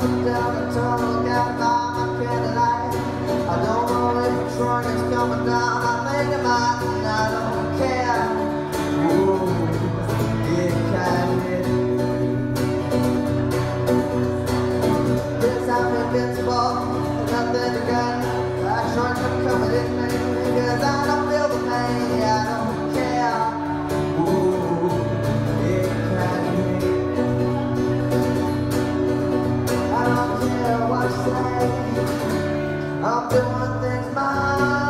Down the tunnel, got my candlelight. I don't know if the train is coming down. I think it might, and I don't care. Invincible, one thing's mine.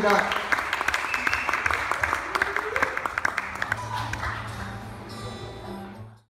Grazie.